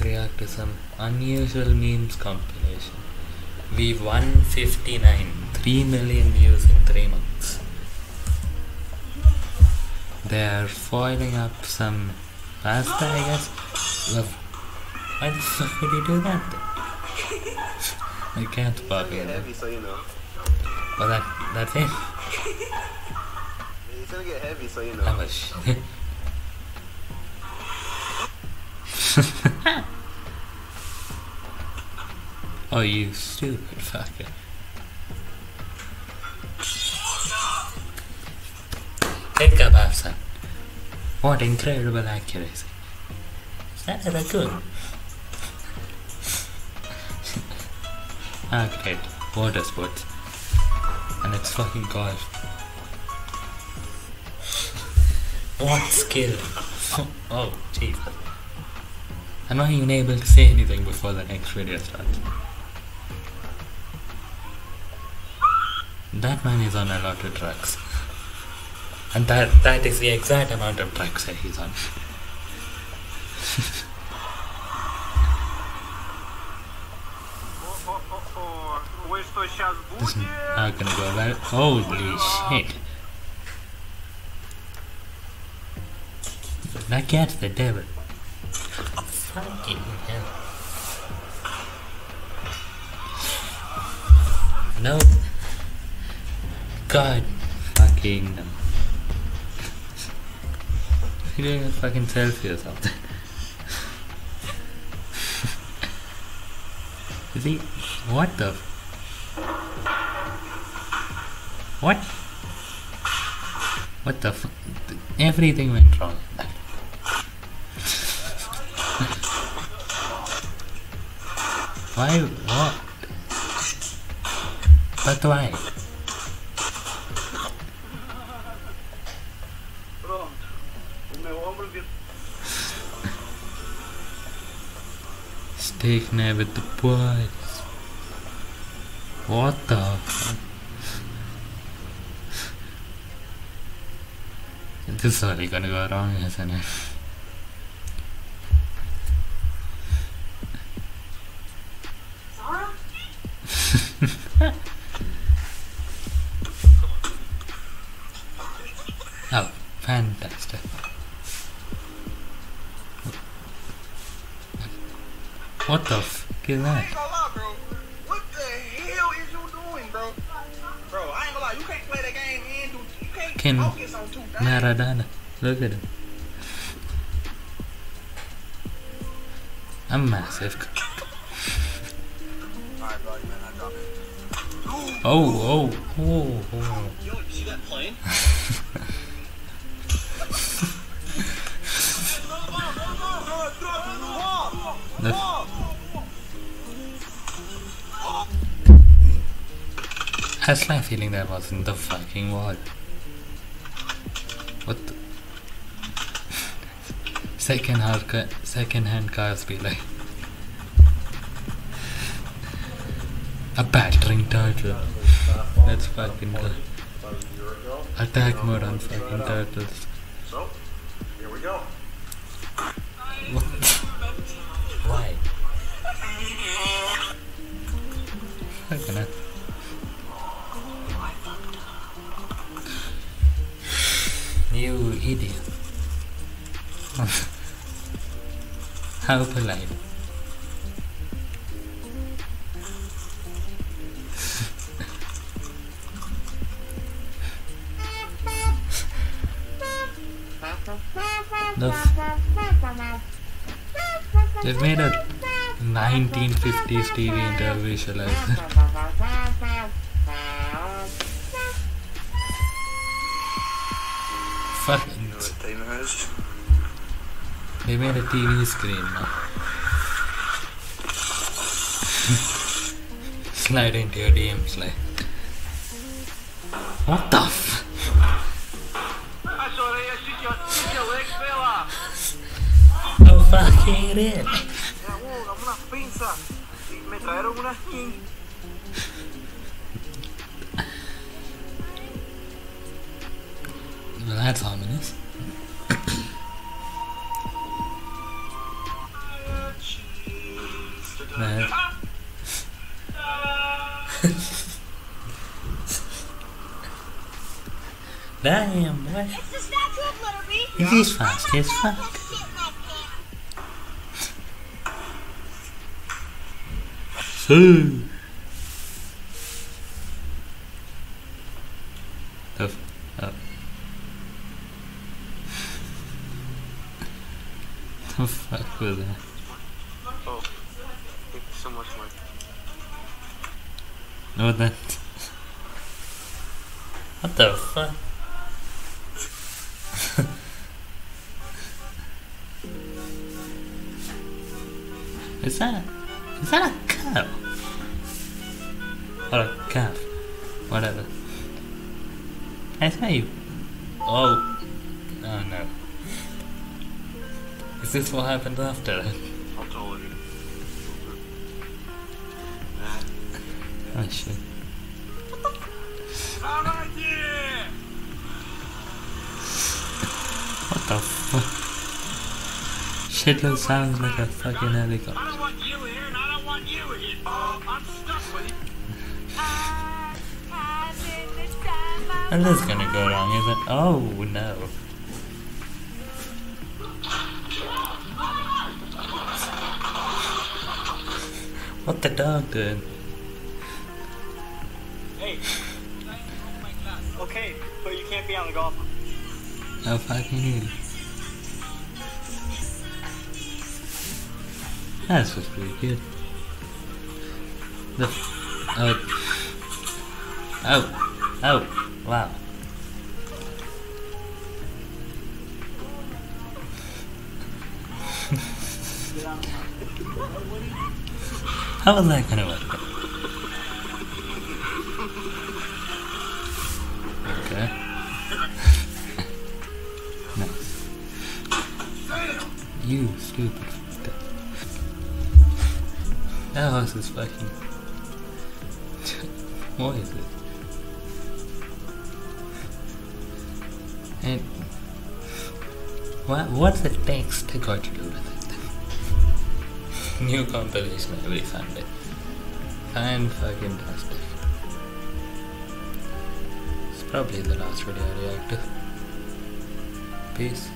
let's react to some unusual memes compilation. We won 59, 3 million views in 3 months. They are foiling up some pasta, I guess. Love. Why the fuck would you do that? I can't pop it. heavy, so you know. Well, that, that's it. It's gonna get heavy, so you How know. much? oh, you stupid fucker. Take kebab, son. What incredible accuracy. That is a raccoon? ah, great. Water sports. And it's fucking golf. What skill? oh, jeez. I'm not even able to say anything before the next video starts. that man is on a lot of drugs. And that that is the exact amount of drugs that he's on. This is not gonna go well holy shit. That cat's the devil. Fucking hell. No. God. Fucking. You're doing a fucking selfie or something. Is he? What the? What? What the Everything went wrong. why? What? But why? Steak knife with the boys. What the? fuck? This is only gonna go wrong, isn't it? oh, fantastic. What the f is I that? ain't gonna lie, bro. What the hell is you doing, bro? Bro, I ain't gonna lie. You can't play that game and do. You can't Can- focus on two things. Maradona. Look at him. I'm massive. Alright, bro. You better not drop it. Oh, oh, oh, oh. You don't see that plane? The- Was feeling that was in the fucking wall. What the? Second hand, ca- second hand cars be like a battering turtle. That's fucking good. About a year ago. Attack mode on fucking turtles. So, here we go. Why? Fucking hell. You idiot. How polite. the They've made a 1950s TV into. Fucking. They made a TV screen now. Slide into your DMs like. What the f? I chorei, achei que eu achei que eu leque, sei lá. Oh fucking it. É, una, una pinza. Y me trajeron una skin. Well, that's harmonious. that. Damn, boy. He's fast, he's fast. Two. Up. fuck was that? Oh, so much, Mike. What that? What the fuck? is that is that a cow? Or a calf? Whatever. I saw you. Oh. Oh no. Is this what happened after that? I'll tell you. Oh shit. Alright, yeah. What the fuck? Shitload sounds like a fucking helicopter. I helicopter. don't want you here, and I don't want you here. Oh, I'm stuck with you. And this is gonna go wrong, is it? Oh no. What the dog did? Hey. Okay, but you can't be on the golf. Oh fucking idiot. That was pretty good. The oh oh oh wow. How was that gonna work? Okay. nice. You stupid. That horse is fucking. what is it? And what what's the text got to do with it? New compilation every Sunday. Fan fucking tastic. It's probably the last video I reacted. Peace.